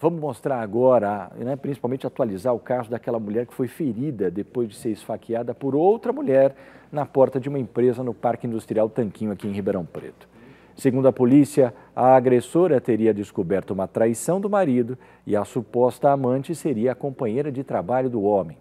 Vamos mostrar agora, né, principalmente atualizar o caso daquela mulher que foi ferida depois de ser esfaqueada por outra mulher na porta de uma empresa no Parque Industrial Tanquinho, aqui em Ribeirão Preto. Segundo a polícia, a agressora teria descoberto uma traição do marido e a suposta amante seria a companheira de trabalho do homem.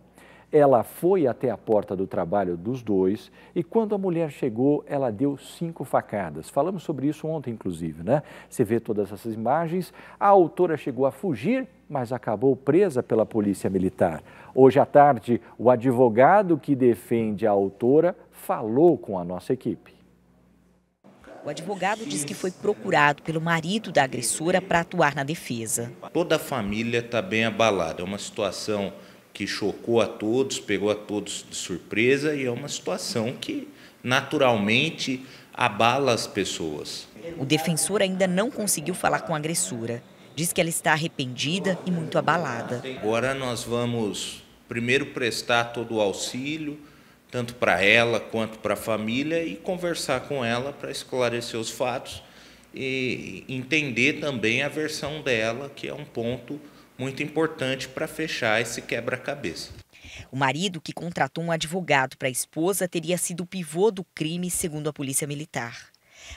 Ela foi até a porta do trabalho dos dois e quando a mulher chegou, ela deu cinco facadas. Falamos sobre isso ontem, inclusive, né? Você vê todas essas imagens. A autora chegou a fugir, mas acabou presa pela polícia militar. Hoje à tarde, o advogado que defende a autora falou com a nossa equipe. O advogado diz que foi procurado pelo marido da agressora para atuar na defesa. Toda a família está bem abalada. É uma situação que chocou a todos, pegou a todos de surpresa e é uma situação que naturalmente abala as pessoas. O defensor ainda não conseguiu falar com a agressora. Diz que ela está arrependida e muito abalada. Agora nós vamos primeiro prestar todo o auxílio, tanto para ela quanto para a família, e conversar com ela para esclarecer os fatos e entender também a versão dela, que é um ponto muito importante para fechar esse quebra-cabeça. O marido, que contratou um advogado para a esposa, teria sido o pivô do crime, segundo a Polícia Militar.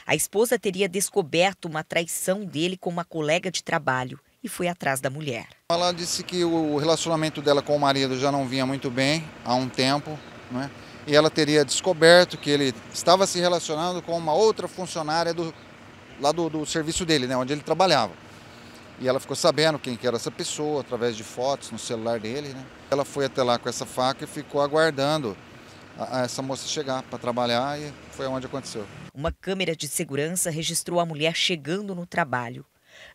A esposa teria descoberto uma traição dele com uma colega de trabalho e foi atrás da mulher. Ela disse que o relacionamento dela com o marido já não vinha muito bem há um tempo, né? e ela teria descoberto que ele estava se relacionando com uma outra funcionária do, lá do, do serviço dele, né? onde ele trabalhava. E ela ficou sabendo quem que era essa pessoa através de fotos no celular dele. Né? Ela foi até lá com essa faca e ficou aguardando a, a essa moça chegar para trabalhar e foi onde aconteceu. Uma câmera de segurança registrou a mulher chegando no trabalho.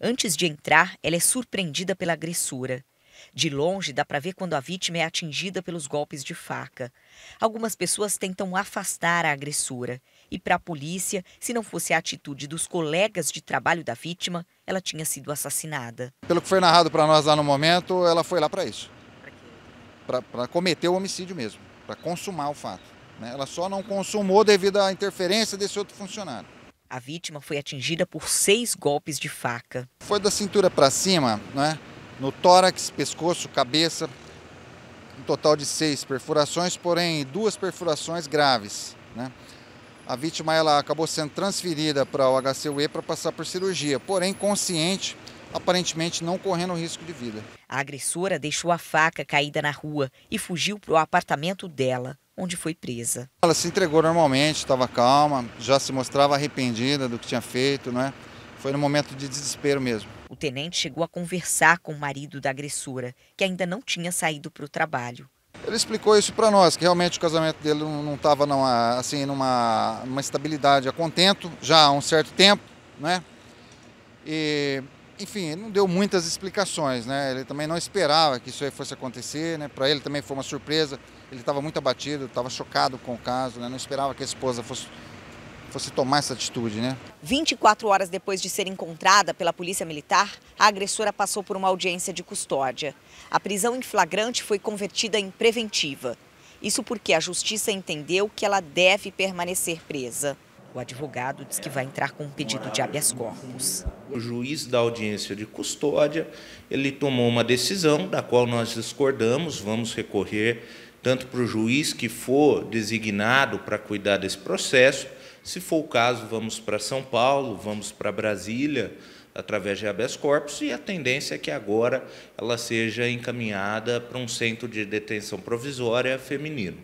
Antes de entrar, ela é surpreendida pela agressora. De longe, dá para ver quando a vítima é atingida pelos golpes de faca. Algumas pessoas tentam afastar a agressora. E para a polícia, se não fosse a atitude dos colegas de trabalho da vítima, ela tinha sido assassinada. Pelo que foi narrado para nós lá no momento, ela foi lá para isso. Para cometer o homicídio mesmo, para consumar o fato. Né? Ela só não consumou devido à interferência desse outro funcionário. A vítima foi atingida por seis golpes de faca. Foi da cintura para cima, né? No tórax, pescoço, cabeça, um total de seis perfurações, porém duas perfurações graves. Né? A vítima ela acabou sendo transferida para o HCUE para passar por cirurgia, porém consciente, aparentemente não correndo risco de vida. A agressora deixou a faca caída na rua e fugiu para o apartamento dela, onde foi presa. Ela se entregou normalmente, estava calma, já se mostrava arrependida do que tinha feito, não é? Foi no momento de desespero mesmo. O tenente chegou a conversar com o marido da agressora, que ainda não tinha saído para o trabalho. Ele explicou isso para nós, que realmente o casamento dele não estava numa, assim, numa, numa estabilidade a contento já há um certo tempo, né? E, enfim, ele não deu muitas explicações, né? Ele também não esperava que isso aí fosse acontecer, né? Para ele também foi uma surpresa. Ele estava muito abatido, estava chocado com o caso, né? Não esperava que a esposa fosse fosse tomar essa atitude, né? 24 horas depois de ser encontrada pela Polícia Militar, a agressora passou por uma audiência de custódia. A prisão em flagrante foi convertida em preventiva. Isso porque a justiça entendeu que ela deve permanecer presa. O advogado diz que vai entrar com um pedido de habeas corpus. O juiz da audiência de custódia, ele tomou uma decisão da qual nós discordamos, vamos recorrer tanto para o juiz que for designado para cuidar desse processo, se for o caso, vamos para São Paulo, vamos para Brasília, através de habeas corpus, e a tendência é que agora ela seja encaminhada para um centro de detenção provisória feminino.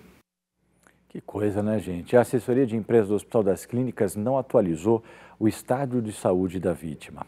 Que coisa, né, gente? A assessoria de imprensa do Hospital das Clínicas não atualizou o estado de saúde da vítima.